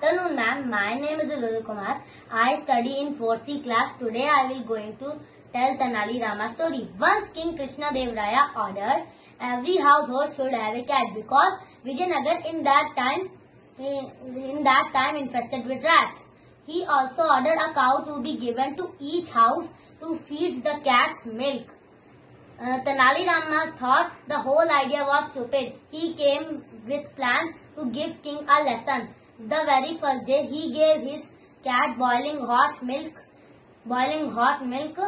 afternoon, ma'am. My name is Lulu Kumar. I study in 4th C class. Today I will going to tell Tenali Rama story. Once King Krishna Dev Raya ordered every household should have a cat because Vijayanagar in that time in that time infested with rats. He also ordered a cow to be given to each house to feed the cats milk. Uh, Tenali Rama thought the whole idea was stupid. He came with plan to give king a lesson. The very first day he gave his cat boiling hot milk. Boiling hot milk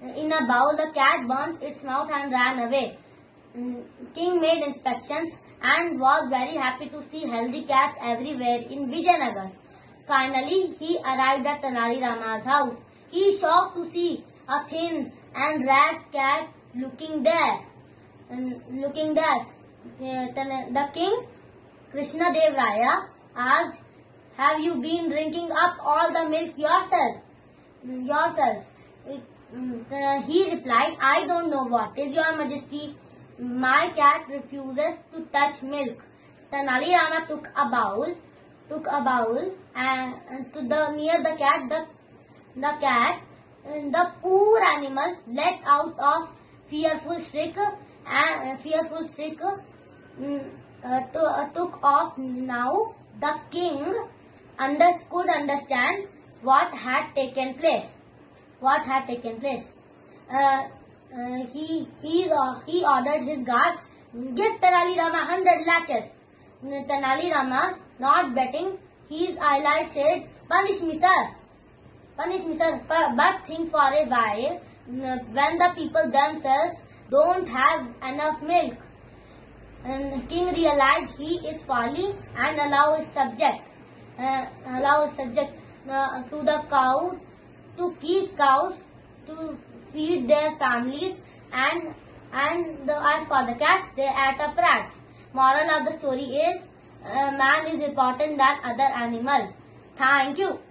in a bowl. The cat burnt its mouth and ran away. Mm, King made inspections and was very happy to see healthy cats everywhere in Vijayanagar. Finally, he arrived at Tenali Rama's house. He shocked to see a thin and rat cat looking there. And looking there. Uh, The king, Krishna Dev Raya, asked, Have you been drinking up all the milk yourself? Mm, Yourself. Mm, He replied, I don't know what is your majesty. My cat refuses to touch milk. Tenali Rama took a bowl, took a bowl and to the near the cat, the the cat, the poor animal let out of fearful shriek and fearful shriek mm, uh, to, uh, took off. Now the king could understand what had taken place. What had taken place. Uh, uh, he he uh, he ordered his guard give Tenali Rama hundred lashes. Tenali Rama, not betting, his eyelids said, "Punish me, sir. Punish me, sir. But think for a while. When the people themselves don't have enough milk." And king realized he is falling and allow his subject, uh, allow his subject uh, to the cow to keep cows to feed their families and and the, as for the cats they ate up rats. Moral of the story is uh, man is important than other animal. Thank you.